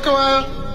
Come on.